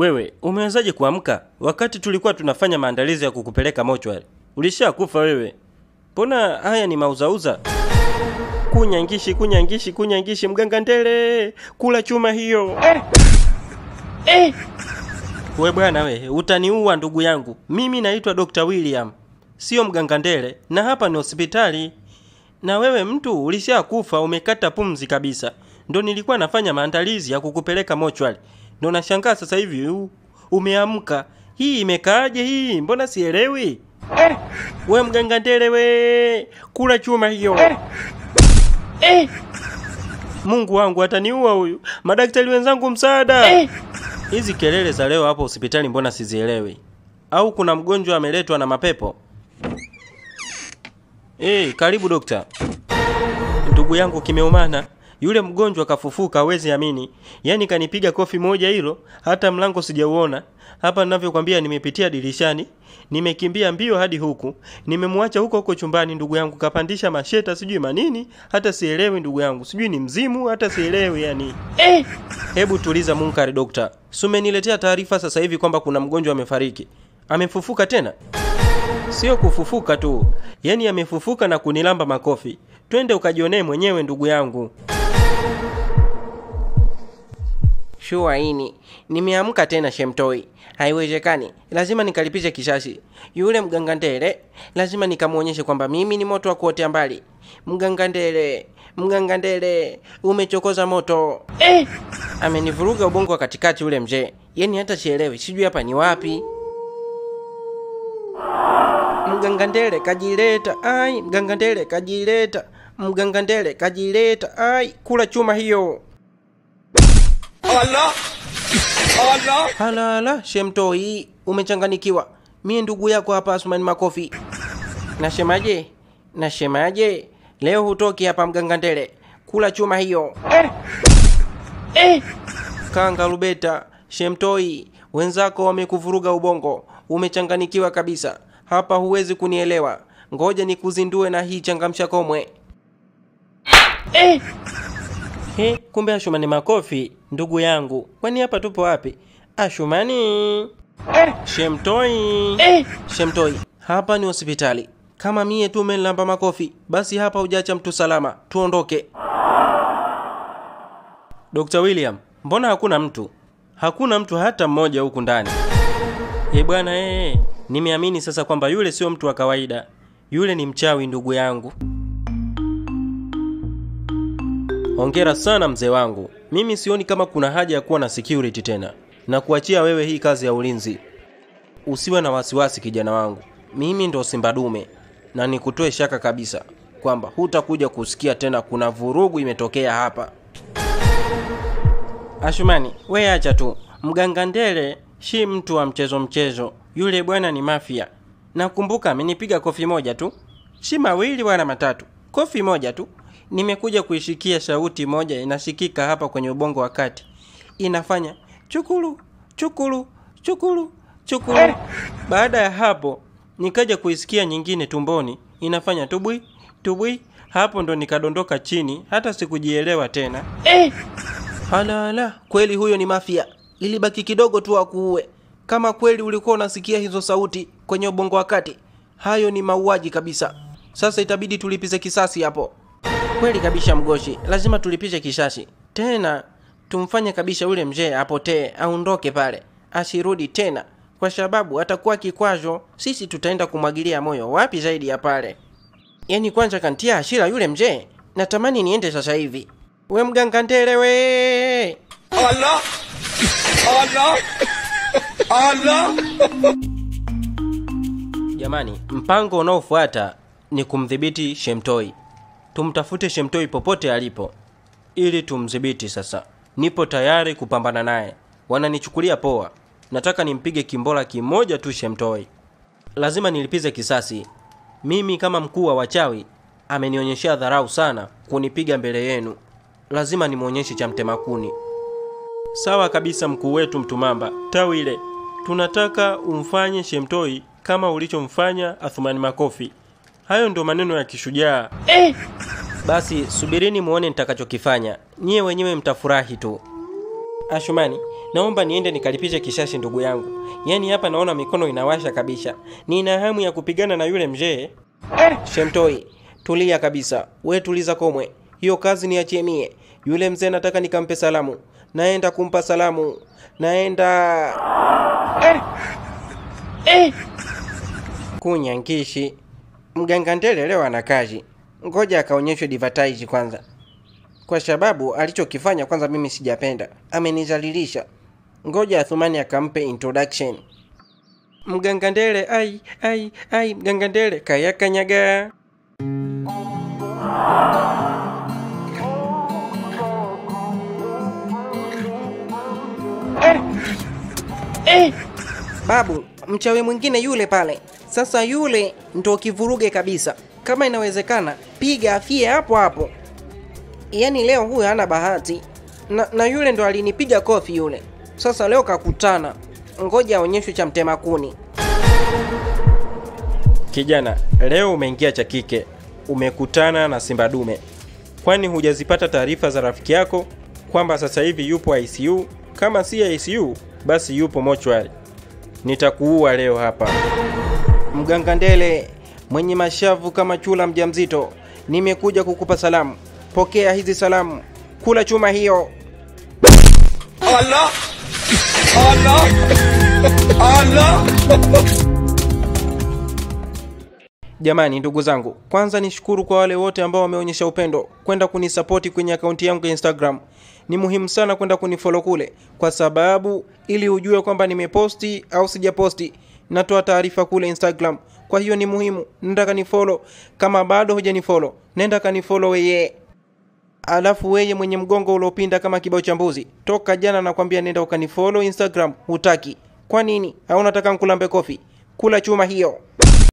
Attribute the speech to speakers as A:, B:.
A: Wewe umewezaje kuamka wakati tulikuwa tunafanya maandalizi ya kukupeleka mochwari? Ulishakufa wewe. Mbona haya ni mauzauza? Kunyangishi, kunyangishi, kunyangishi, mganga ndele, kula chuma hiyo. eh. Eh. We bwana we, utaniua ndugu yangu. Mimi naitwa Dr. William, sio mganga ndele, na hapa ni hospitali. Na wewe mtu ulishakufa, umekata pumzi kabisa. Ndo nilikuwa nafanya maandalizi ya kukupeleka mochwari. Ndo nashangaa sasa hivi umeamka. Hii imekaaje hii? Mbona sielewi? eh. We mganga ndele we, kula chuma hiyo. eh. Eh. Mungu wangu ataniua huyu. Madaktari wenzangu msaada. Hizi kelele za leo hapo hospitali mbona sizielewi? Au kuna mgonjwa ameletwa na mapepo? Eh, karibu dokta. Ndugu yangu kimeumana. Yule mgonjwa kafufuka, hawezi amini. Yaani kanipiga kofi moja hilo, hata mlango sijauona. Hapa ninavyokwambia nimepitia dirishani, nimekimbia mbio hadi huku, nimemwacha huko huko chumbani ndugu yangu kapandisha masheta sijui manini, hata sielewi ndugu yangu, sijui ni mzimu, hata sielewi yani. Eh, Hebu tuliza munkari dokta. Sumeniletea taarifa sasa hivi kwamba kuna mgonjwa amefariki. Amefufuka tena? Sio kufufuka tu, yani amefufuka na kunilamba makofi. Twende ukajionee mwenyewe ndugu yangu. Shua ini, nimeamka tena Shemtoi. Haiwezekani, lazima nikalipize kisasi. Yule mganga ndele, lazima nikamwonyeshe kwamba mimi ni moto wa kuotea mbali. Mganga ndele, mganga ndele, umechokoza moto. Eh! Amenivuruga ubongo wa katikati ule mzee, yani hata sielewi, sijui hapa ni wapi. Mganga ndele kajileta, ai, mganga ndele kajileta, mganga ndele kajileta, ai, kula chuma hiyo. Halala, Shemtoi, umechanganikiwa. Mie ndugu yako hapa Asmani Makofi. Nashemaje? Nashemaje? Leo hutoki hapa mganga ndele. Kula chuma hiyo. Eh. Eh. Kanga Lubeta, Shemtoi, wenzako wamekuvuruga ubongo. Umechanganikiwa kabisa. Hapa huwezi kunielewa. Ngoja nikuzindue na hii changamsha komwe. He, kumbe Ashumani Makofi, ndugu yangu. Kwani hapa tupo wapi? Ashumani. eh. Shemtoi. eh. Shemtoi, hapa ni hospitali. Kama mie tu umenilamba makofi, basi hapa hujacha mtu salama. Tuondoke. Dr. William, mbona hakuna mtu? Hakuna mtu hata mmoja huku ndani. Eh bwana eh, nimeamini sasa kwamba yule sio mtu wa kawaida. Yule ni mchawi ndugu yangu. Hongera sana mzee wangu. Mimi sioni kama kuna haja ya kuwa na security tena. Na kuachia wewe hii kazi ya ulinzi. Usiwe na wasiwasi kijana wangu. Mimi ndo simba dume na nikutoe shaka kabisa kwamba hutakuja kusikia tena kuna vurugu imetokea hapa. Ashumani, we acha tu. Mganga Ndele shi mtu wa mchezo mchezo. Yule bwana ni mafia. Nakumbuka amenipiga kofi moja tu, si mawili wala matatu, kofi moja tu. Nimekuja kuishikia shauti moja inashikika hapa kwenye ubongo wa kati, inafanya chukulu chukulu chukulu chukulu. Baada ya hapo nikaja kuisikia nyingine tumboni inafanya tubwi tubwi. Hapo ndo nikadondoka chini, hata sikujielewa tena. Halala, kweli huyo ni mafia. Ilibaki kidogo tu akuue. Kama kweli ulikuwa unasikia hizo sauti kwenye ubongo wa kati, hayo ni mauaji kabisa. Sasa itabidi tulipize kisasi hapo. Kweli kabisa, Mgoshi, lazima tulipize kisasi tena, tumfanye kabisa yule mzee apotee, aondoke pale, asirudi tena, kwa sababu atakuwa kikwazo. Sisi tutaenda kumwagilia moyo wapi zaidi ya pale. yani kwanza kantia ashira yule mzee, natamani niende sasa hivi. We mganga Ndele we!
B: Allah! Allah! Allah!
A: Jamani, mpango unaofuata ni kumdhibiti Shemtoi. Tumtafute Shemtoi popote alipo ili tumdhibiti. Sasa nipo tayari kupambana naye. Wananichukulia poa, nataka nimpige kimbola kimoja tu Shemtoi. Lazima nilipize kisasi. Mimi kama mkuu wa wachawi amenionyeshea dharau sana kunipiga mbele yenu. Lazima nimwonyeshe cha mtemakuni. Sawa kabisa, mkuu wetu Mtumamba. Tawile, tunataka umfanye Shemtoi kama ulichomfanya Athumani Makofi. Hayo ndio maneno ya kishujaa. eh. Basi subirini muone nitakachokifanya, nyiye wenyewe mtafurahi tu. Ashumani, naomba niende nikalipishe kishashi ndugu yangu. Yaani hapa naona mikono inawasha kabisa, nina hamu ya kupigana na yule mzee. eh. Shemtoi, tulia kabisa, we tuliza komwe, hiyo kazi niachie mie. Yule mzee nataka nikampe salamu, naenda kumpa salamu, naenda kunyankishi. Mganga Ndele leo ana kazi, ngoja akaonyeshwe divataizi kwanza, kwa sababu alichokifanya kwanza mimi sijapenda, amenizalilisha. Ngoja Athumani akampe introduction. Mganga Ndele, ai ai ai, Mganga Ndele kaya kanyaga. Babu, mchawi mwingine yule pale. Sasa yule ndo kivuruge kabisa. Kama inawezekana, piga afie hapo hapo. Yaani leo huyo hana bahati na, na yule ndo alinipiga kofi yule. Sasa leo kakutana, ngoja aonyeshwe cha mtema kuni. Kijana, leo umeingia cha kike, umekutana na simba dume. Kwani hujazipata taarifa za rafiki yako kwamba sasa hivi yupo ICU? Kama si ICU, basi yupo mochwari. Nitakuua leo hapa. Mganga Ndele mwenye mashavu kama chula mjamzito, nimekuja kukupa salamu. Pokea hizi salamu, kula chuma hiyo.
B: Allah! Allah! Allah!
A: Jamani, ndugu zangu, kwanza nishukuru kwa wale wote ambao wameonyesha upendo kwenda kunisapoti kwenye akaunti yangu ya Instagram. Ni muhimu sana kwenda kunifollow kule, kwa sababu ili ujue kwamba nimeposti au sijaposti, natoa taarifa kule Instagram. Kwa hiyo ni muhimu, nenda follow Kama bado hujanifollow, nenda kanifollow weye. Alafu weye mwenye mgongo uliopinda kama kibao cha mbuzi, toka jana nakwambia nenda ukanifollow Instagram, hutaki. Kwa nini? Au nataka nkulambe kofi? Kula chuma hiyo.